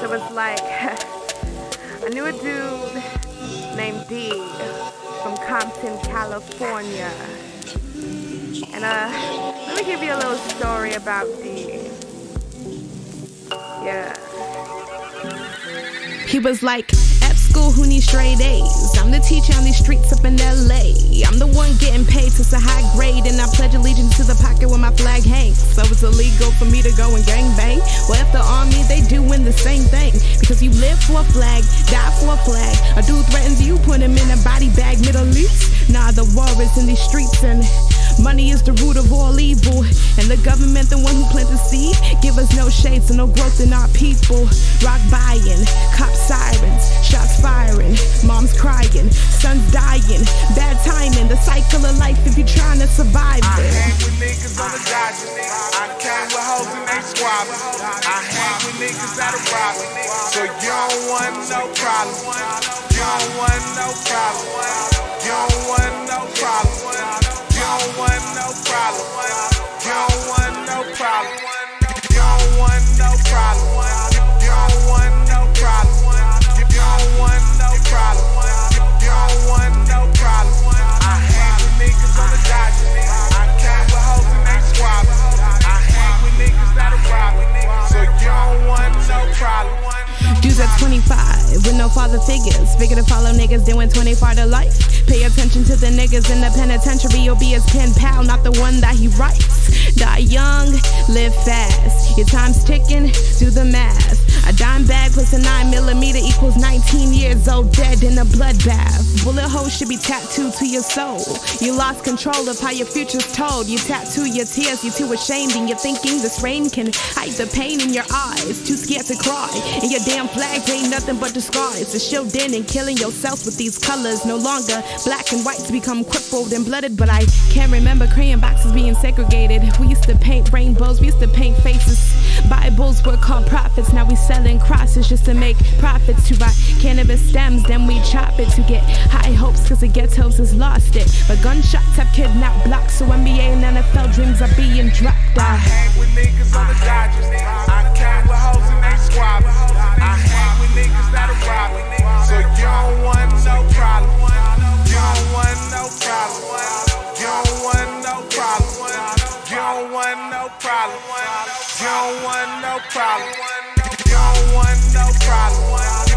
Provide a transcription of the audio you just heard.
So it's like, I knew a dude named D from Compton, California. And uh, let me give you a little story about D. Yeah. He was like, F school who needs straight A's. I'm the teacher on these streets up in LA. I'm the one getting paid to a high grade, and I pledge allegiance to the pocket where my flag hangs. It's illegal for me to go and gang bang. Well, if the army, they doing the same thing. Because you live for a flag, die for a flag. A dude threatens you, put him in a body bag, Middle East. Nah, the war is in these streets, and Money is the root of all evil, and the government the one who planted the seed. Give us no shades and no growth in our people. Rock buying, cop sirens, shots firing, moms crying, sons dying. Bad timing, the cycle of life if you're trying to survive I hang with niggas on the Dodgers. I came with hoes and they squabbing. I hang with niggas that are robbing. So you don't want no problem. You 25 with no father figures. Figure to follow niggas doing 24 to life. Pay attention to the niggas in the penitentiary. You'll be his pen pal, not the one that he writes. Die young, live fast. Your time's ticking, do the math. A dime bag plus a 9 millimeter equals 19 years old, dead in a bloodbath. Bullet holes should be tattooed to your soul. You lost control of how your future's told. You tattoo your tears, you're too ashamed, and you're thinking this rain can hide the pain in your eyes. Too scared to cry, and your damn flags ain't nothing but disguise. To shield in and killing yourselves with these colors. No longer black and whites become crippled and blooded, but I can't remember crayon boxes being segregated. We used to paint rainbows, we used to paint faces. Bibles were called prophets, now we selling crosses just to make profits. To buy cannabis stems, then we chop it to get high hopes, cause the ghettos has lost it. But gunshots have kidnapped blocks, so NBA and NFL dreams are being dropped I hang with niggas on the Dodgers. Want no problem. You don't want no problem. You don't want no problem.